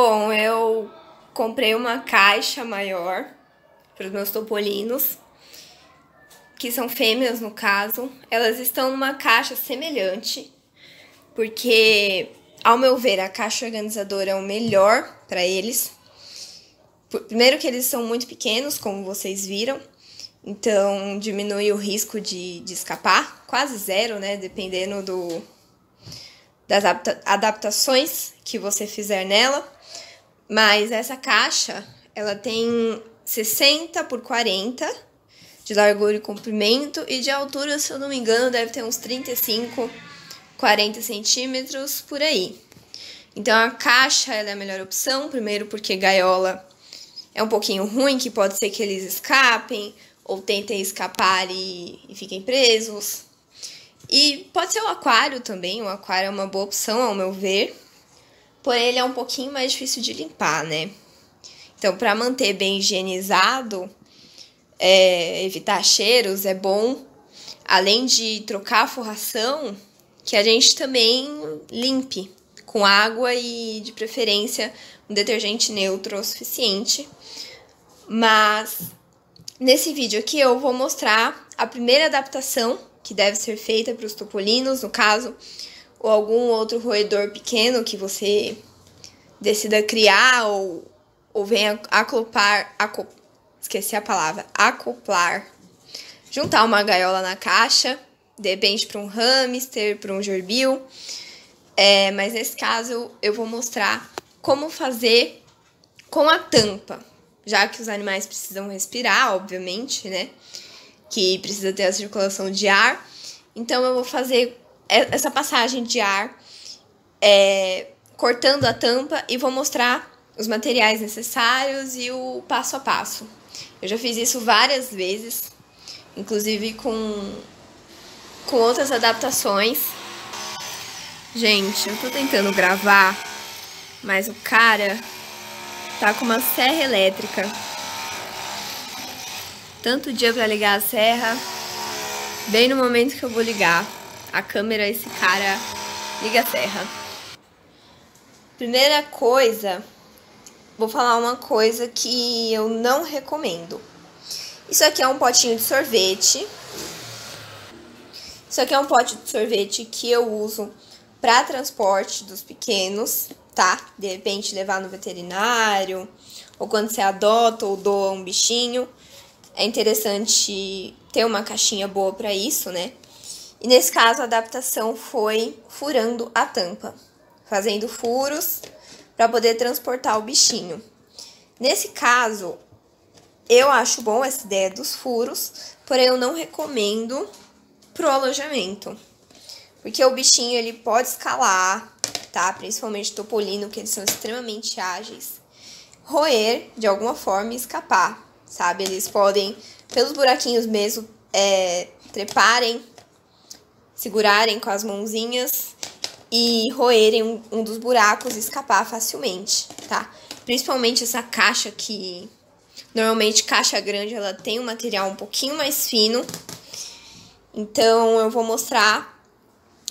Bom, eu comprei uma caixa maior para os meus topolinos, que são fêmeas no caso. Elas estão numa caixa semelhante, porque, ao meu ver, a caixa organizadora é o melhor para eles. Primeiro que eles são muito pequenos, como vocês viram, então diminui o risco de, de escapar, quase zero, né? Dependendo do, das adaptações que você fizer nela. Mas essa caixa, ela tem 60 por 40 de largura e comprimento e de altura, se eu não me engano, deve ter uns 35, 40 centímetros por aí. Então a caixa é a melhor opção, primeiro porque gaiola é um pouquinho ruim, que pode ser que eles escapem ou tentem escapar e, e fiquem presos. E pode ser o aquário também, o aquário é uma boa opção ao meu ver, porém ele é um pouquinho mais difícil de limpar, né? Então, para manter bem higienizado, é, evitar cheiros, é bom, além de trocar a forração, que a gente também limpe com água e, de preferência, um detergente neutro o suficiente. Mas nesse vídeo aqui eu vou mostrar a primeira adaptação que deve ser feita para os topolinos, no caso, ou algum outro roedor pequeno que você decida criar ou, ou venha acoplar, acop, esqueci a palavra, acoplar, juntar uma gaiola na caixa, de repente para um hamster, para um gerbil. É, mas nesse caso eu vou mostrar como fazer com a tampa, já que os animais precisam respirar, obviamente, né? Que precisa ter a circulação de ar. Então eu vou fazer essa passagem de ar é, cortando a tampa e vou mostrar os materiais necessários e o passo a passo. Eu já fiz isso várias vezes, inclusive com, com outras adaptações. Gente, eu tô tentando gravar, mas o cara tá com uma serra elétrica. Tanto dia para ligar a serra, bem no momento que eu vou ligar a câmera, esse cara liga a serra. Primeira coisa, vou falar uma coisa que eu não recomendo. Isso aqui é um potinho de sorvete. Isso aqui é um pote de sorvete que eu uso para transporte dos pequenos, tá? De repente levar no veterinário, ou quando você adota ou doa um bichinho. É interessante ter uma caixinha boa para isso, né? E nesse caso, a adaptação foi furando a tampa, fazendo furos para poder transportar o bichinho. Nesse caso, eu acho bom essa ideia dos furos, porém eu não recomendo pro alojamento. Porque o bichinho ele pode escalar, tá? Principalmente topolino, que eles são extremamente ágeis. Roer de alguma forma e escapar, sabe? Eles podem, pelos buraquinhos mesmo, é, treparem segurarem com as mãozinhas e roerem um, dos buracos e escapar facilmente, tá? Principalmente essa caixa que normalmente caixa grande ela tem um material um pouquinho mais fino. Então eu vou mostrar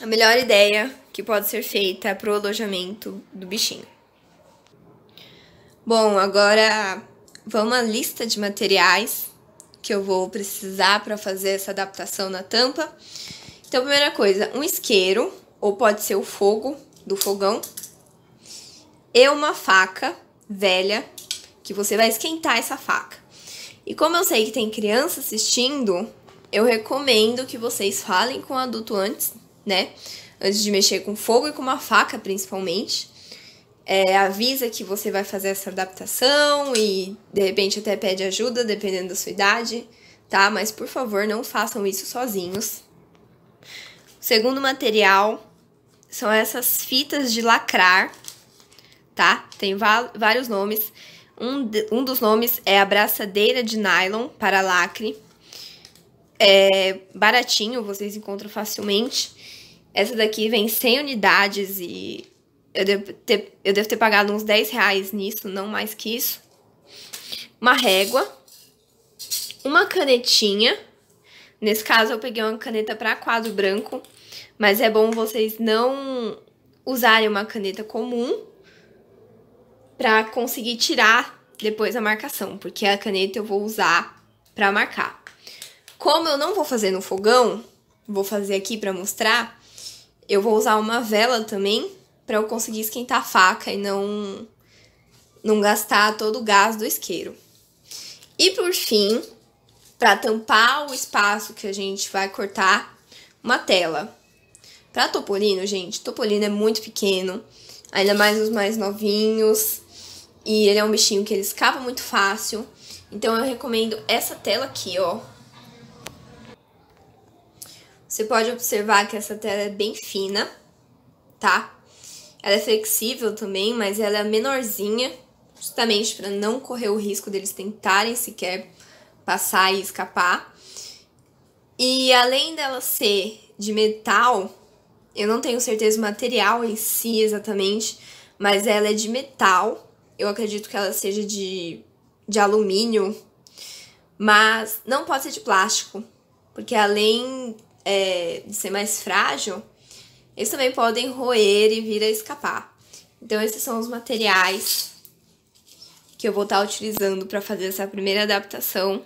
a melhor ideia que pode ser feita para o alojamento do bichinho. Bom, agora vamos à lista de materiais que eu vou precisar para fazer essa adaptação na tampa. Então, primeira coisa, um isqueiro, ou pode ser o fogo do fogão, e uma faca velha, que você vai esquentar essa faca. E como eu sei que tem criança assistindo, eu recomendo que vocês falem com o adulto antes, né? Antes de mexer com fogo e com uma faca, principalmente. É, avisa que você vai fazer essa adaptação e de repente até pede ajuda, dependendo da sua idade, tá? Mas por favor, não façam isso sozinhos, segundo material são essas fitas de lacrar, tá? Tem vários nomes. Um, um dos nomes é abraçadeira de nylon para lacre. É baratinho, vocês encontram facilmente. Essa daqui vem 100 unidades e eu devo ter, eu devo ter pagado uns 10 reais nisso, não mais que isso. Uma régua. Uma canetinha. Nesse caso, eu peguei uma caneta para quadro branco mas é bom vocês não usarem uma caneta comum. para conseguir tirar depois a marcação, porque a caneta eu vou usar para marcar. Como eu não vou fazer no fogão, vou fazer aqui para mostrar, eu vou usar uma vela também para eu conseguir esquentar a faca e não não gastar todo o gás do isqueiro. E por fim, para tampar o espaço que a gente vai cortar, uma tela. Para topolino, gente, topolino é muito pequeno, ainda mais os mais novinhos, e ele é um bichinho que ele escapa muito fácil. Então eu recomendo essa tela aqui, ó. Você pode observar que essa tela é bem fina, tá? Ela é flexível também, mas ela é menorzinha, justamente para não correr o risco deles tentarem sequer passar e escapar. E além dela ser de metal, eu não tenho certeza do material em si exatamente, mas ela é de metal. Eu acredito que ela seja de, de alumínio, mas não pode ser de plástico, porque além é, de ser mais frágil, eles também podem roer e vir a escapar. Então, esses são os materiais que eu vou estar utilizando para fazer essa primeira adaptação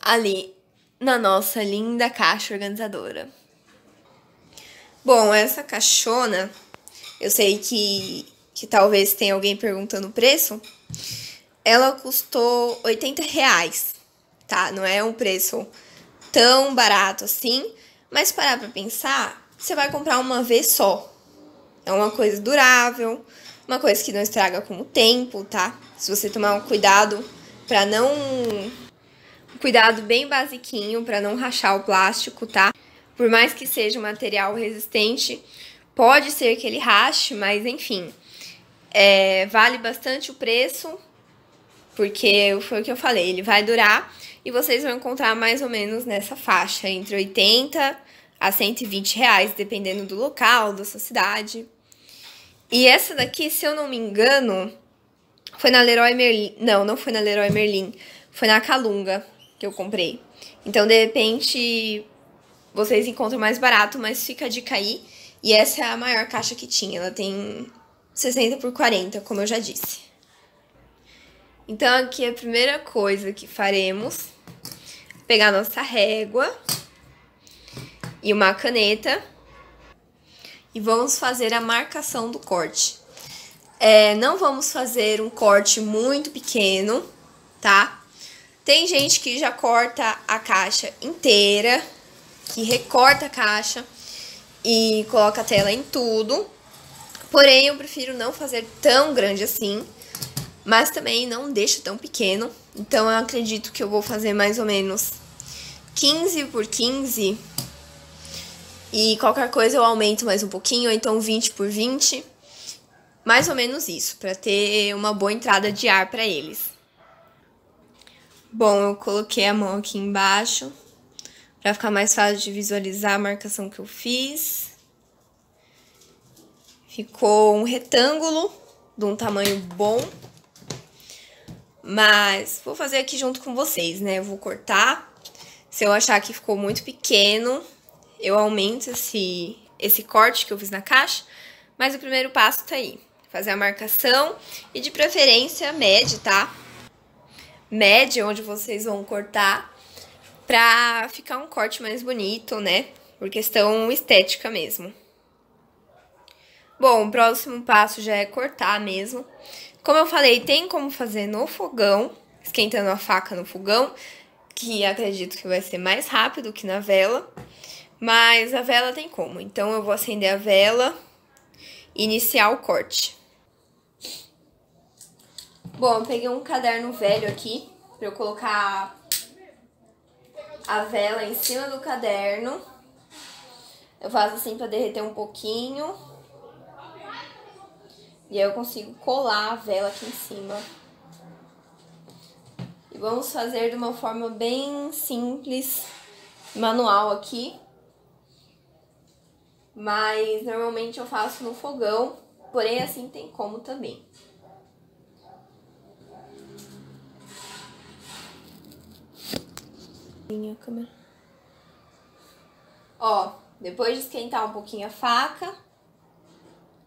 ali na nossa linda caixa organizadora. Bom, essa caixona, eu sei que, que talvez tenha alguém perguntando o preço, ela custou 80 reais, tá? Não é um preço tão barato assim, mas parar pra pensar, você vai comprar uma vez só. É uma coisa durável, uma coisa que não estraga com o tempo, tá? Se você tomar um cuidado para não um cuidado bem basiquinho para não rachar o plástico, tá? Por mais que seja um material resistente, pode ser que ele rache, mas enfim, é, vale bastante o preço, porque foi o que eu falei, ele vai durar e vocês vão encontrar mais ou menos nessa faixa, entre 80 a 120 reais, dependendo do local, da sua cidade. E essa daqui, se eu não me engano, foi na Leroy Merlin. Não, não foi na Leroy Merlin. Foi na Calunga que eu comprei. Então, de repente, vocês encontram mais barato, mas fica a dica aí. E essa é a maior caixa que tinha. Ela tem 60 por 40, como eu já disse. Então, aqui a primeira coisa que faremos pegar nossa régua e uma caneta e vamos fazer a marcação do corte. É, não vamos fazer um corte muito pequeno, tá? Tem gente que já corta a caixa inteira, que recorta a caixa e coloca a tela em tudo. Porém, eu prefiro não fazer tão grande assim, mas também não deixa tão pequeno. Então, eu acredito que eu vou fazer mais ou menos 15 por 15 e qualquer coisa eu aumento mais um pouquinho, ou então 20 por 20. Mais ou menos isso, para ter uma boa entrada de ar para eles. Bom, eu coloquei a mão aqui embaixo para ficar mais fácil de visualizar a marcação que eu fiz. Ficou um retângulo de um tamanho bom. Mas vou fazer aqui junto com vocês, né? Eu vou cortar. Se eu achar que ficou muito pequeno, eu aumento esse, esse corte que eu fiz na caixa, mas o primeiro passo tá aí. Fazer a marcação e de preferência mede, tá? Mede onde vocês vão cortar pra ficar um corte mais bonito, né? Por questão estética mesmo. Bom, o próximo passo já é cortar mesmo. Como eu falei, tem como fazer no fogão, esquentando a faca no fogão, que acredito que vai ser mais rápido que na vela. Mas a vela tem como. Então eu vou acender a vela e iniciar o corte. Bom, eu peguei um caderno velho aqui para eu colocar a vela em cima do caderno. Eu faço assim para derreter um pouquinho. E aí eu consigo colar a vela aqui em cima. E vamos fazer de uma forma bem simples, manual aqui. Mas normalmente eu faço no fogão, porém assim tem como também. Minha câmera. Ó, depois de esquentar um pouquinho a faca,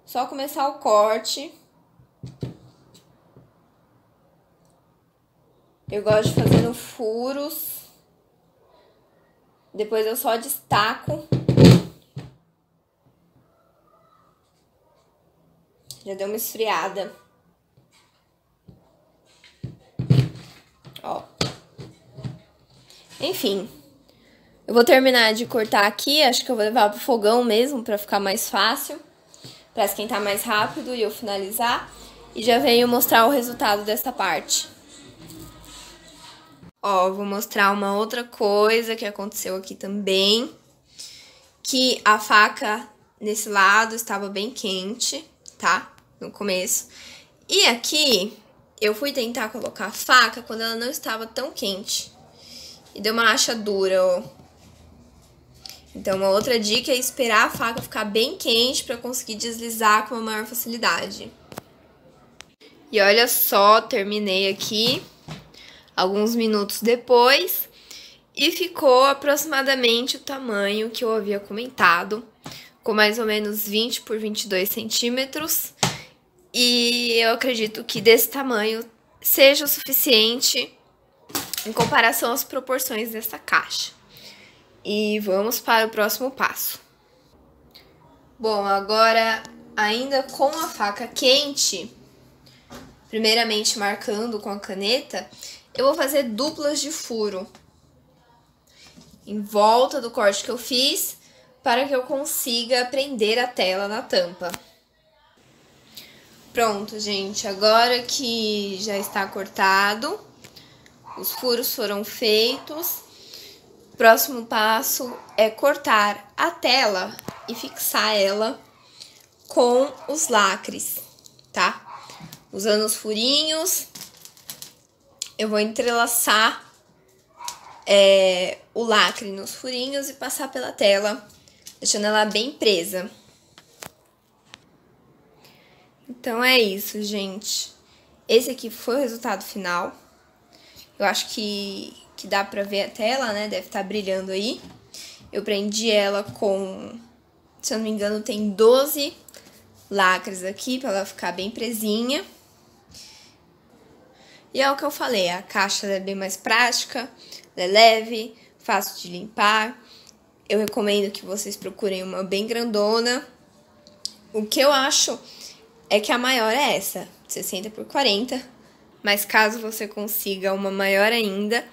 só começar o corte. Eu gosto de fazendo furos. Depois eu só destaco. Já deu uma esfriada. Ó. Enfim. Eu vou terminar de cortar aqui, acho que eu vou levar pro fogão mesmo para ficar mais fácil, para esquentar mais rápido e eu finalizar. E já venho mostrar o resultado dessa parte. Ó, vou mostrar uma outra coisa que aconteceu aqui também, que a faca nesse lado estava bem quente, tá? No começo. E aqui, eu fui tentar colocar a faca quando ela não estava tão quente. E deu uma rachadura, ó. Então, uma outra dica é esperar a faca ficar bem quente para conseguir deslizar com uma maior facilidade. E olha só, terminei aqui alguns minutos depois e ficou aproximadamente o tamanho que eu havia comentado, com mais ou menos 20 por 22 centímetros. E eu acredito que desse tamanho seja o suficiente em comparação às proporções dessa caixa. E vamos para o próximo passo. Bom, agora ainda com a faca quente, primeiramente marcando com a caneta, eu vou fazer duplas de furo em volta do corte que eu fiz para que eu consiga prender a tela na tampa. Pronto, gente, agora que já está cortado, os furos foram feitos, próximo passo é cortar a tela e fixar ela com os lacres, tá? Usando os furinhos, eu vou entrelaçar é, o lacre nos furinhos e passar pela tela, deixando ela bem presa. Então é isso, gente. Esse aqui foi o resultado final. Eu acho que que dá pra ver a tela, né? Deve estar tá brilhando aí. Eu prendi ela com, se eu não me engano, tem 12 lacres aqui pra ela ficar bem presinha. E é o que eu falei, a caixa é bem mais prática, é leve, fácil de limpar. Eu recomendo que vocês procurem uma bem grandona. O que eu acho é que a maior é essa, 60 por 40. Mas caso você consiga uma maior ainda,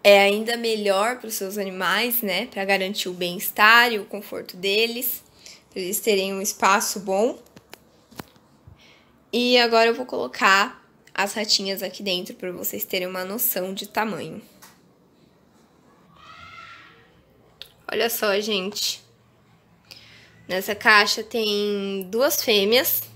é ainda melhor para os seus animais, né? Para garantir o bem-estar e o conforto deles, para eles terem um espaço bom. E agora eu vou colocar as ratinhas aqui dentro para vocês terem uma noção de tamanho. Olha só, gente. Nessa caixa tem duas fêmeas